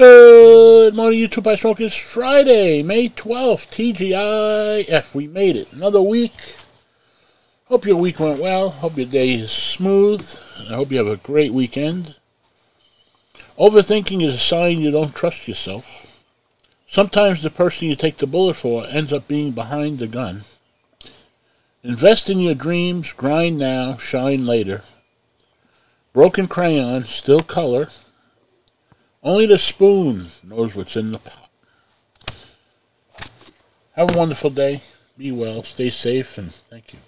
Good morning, YouTube Pipe Smokers. Friday, May 12th, TGIF. We made it. Another week. Hope your week went well. Hope your day is smooth. I hope you have a great weekend. Overthinking is a sign you don't trust yourself. Sometimes the person you take the bullet for ends up being behind the gun. Invest in your dreams, grind now, shine later. Broken crayon, still color. Only the spoon knows what's in the pot. Have a wonderful day. Be well. Stay safe. And thank you.